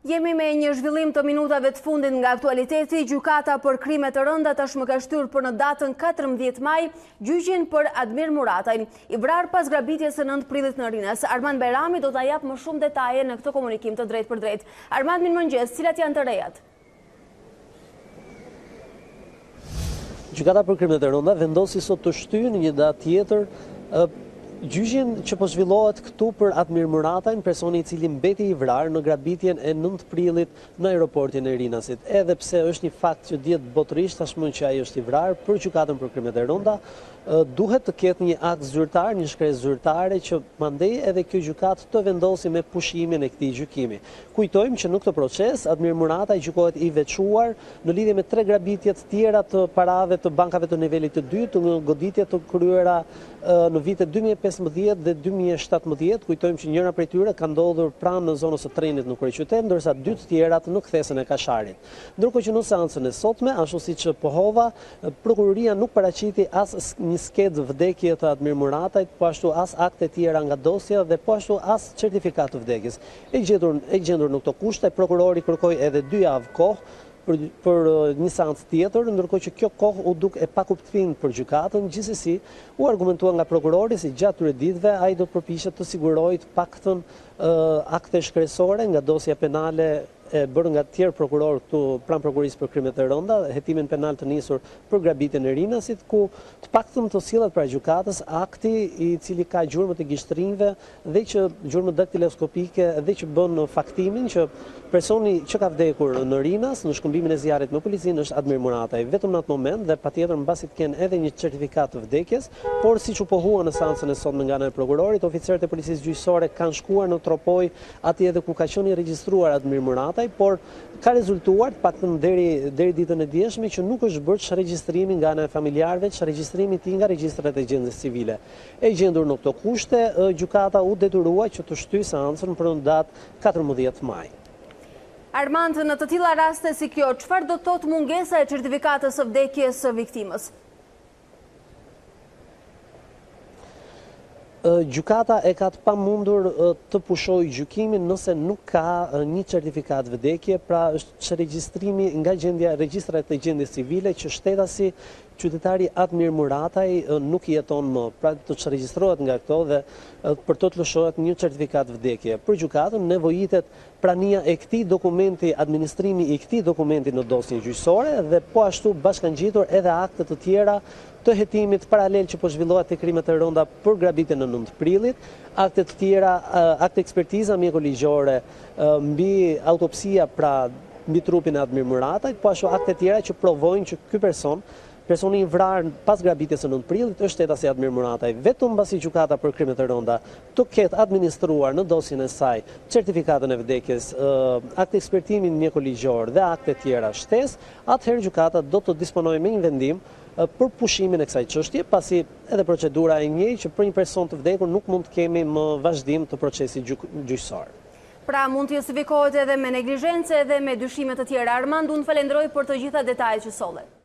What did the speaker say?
Jemi me një zhvillim të minutave të fundit nga aktualiteti, gjykata për krime të rënda tashmë ka shtyrë për në datën 14 maj gjyqin për Admir Muratajn, i vrarë pas grabitjes së 9 prillit në Rinas. Armand Bajrami do të na japë më shumë detaje në këtë komunikim të drejtpërdrejtë. Armand, mirëmëngjes, cilat janë të rejat? Gjykata për Krimet e Rënda vendosi sot të shtyjë në një datë tjetër gjyqin që po zhvillohet këtu për Admir Muratajn, personi i cili mbeti i vrarë në grabitjen e nëntë prillit në aeroportin e Rinasit. Edhe pse është një fakt që dihet botërisht tashmë që ai është i vrarë për Gjykatën për Krimet e Rënda, duhet të ketë një akt zyrtar, një shkresë zyrtare që mandej edhe kjo gjykatë të vendosi me pushimin e këtij gjykimi. Kujtojmë që në këtë proces, Admir Murataj gjykohet i veçuar në lidhje me tre grabitje të tjera të parave të bankave të nivelit të dytë në goditje të kryera në vitet dy mijë e pesëmbëdhjetë dhe dy mijë e shtatëmbëdhjetë. Kujtojmë që njëra prej tyre ka ndodhur pranë zonës së trenit në kryeqytet, ndërsa dy të tjerat në kthesën e Kasharit. Ndërkohë që në seancën e sotme, ashtu siç pohova, prokuroria nuk paraqiti as një skedë vdekje të Admir Muratajt, po ashtu as akte të tjera nga dosja dhe po ashtu as certifikatë të vdekjes. E gjetur e gjendur në këto kushte, prokurori kërkoi edhe dy javë kohë për për një seancë tjetër, ndërkohë që kjo kohë u duk e pakuptimtë për gjykatën, gjithsesi, u argumentua nga prokurori se gjatë këtyre ditëve ai do të përpiqet të sigurojë të paktën akte shkresore nga dosja penale e bërë nga të tjerë prokurorë këtu pranë Prokurorisë për Krimet e Rënda, hetimin penal të nisur për grabitjen e Rinasit, ku të paktën të sillet para gjykatës akti i cili ka gjurmët e gishtërinjve dhe që gjurmë daktiloskopike dhe që bën faktimin që personi që ka vdekur në Rinas në shkëmbimin e zjarrit me policinë është Admir Murataj vetëm në atë moment dhe patjetër mbasi të kenë edhe një certifikatë të vdekjes por siç u pohua në seancën e sotme nga ana e prokurorit oficerët e policisë gjyqësore kanë shkuar në Tropojë atje edhe ku ka qenë i regjistruar Admir Murataj por ka rezultuar të paktën deri deri ditën e djeshme që nuk është bërë çregjistrimi nga ana e familjarëve çregjistrimi i tij nga regjistrat e gjendjes civile E gjendur në këto kushte, gjykata u detyrua që të shtyjë seancën për në datë katërmbëdhjetë maj. Armand, në të tilla raste si kjo, çfarë do të thotë mungesa e certifikatës së vdekjes së viktimës? Gjykata e ka të pamundur të pushojë gjykimin nëse nuk ka një certifikatë vdekje, pra është çregjistrimi nga gjendja regjistrat e gjendjes civile që shtetasi Qytetari Admir Murataj nuk jeton më, pra do të çregjistrohet nga këto dhe për të të lëshohet një certifikatë vdekje. Për gjykatën nevojitet prania e këtij dokumenti, administrimi i këtij dokumenti në dosje gjyqësore dhe po ashtu bashkangjitur edhe akte të tjera të hetimit paralel që po zhvillohet te krimet e rënda për grabitjen e nëntë prillit, akte të tjera, akte ekspertiza mjeko-ligjore, mbi autopsia pra mbi trupin e Admir Muratajt, po ashtu akte të tjera që provojnë që ky person, personi i vrarë pas grabitjes së nëntë prillit, është shtetasi Admir Murataj. Vetëm mbasi Gjykata për Krime të Rënda të ketë administruar në dosjen e saj certifikatën e vdekjes, aktekspertimin mjeko-ligjor dhe akte të tjera shtesë, atëherë Gjykata do të disponojë me një vendim për pushimin e kësaj çështje, pasi Edhe procedura e njeh që për një person të vdekur nuk mund të kemi më vazhdim të procesit gjyqësor. Pra mund të justifikohet edhe me neglizhencë edhe me dyshime të tjera. Armand unë të falenderoj për të gjitha detajet që solle.